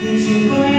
你只会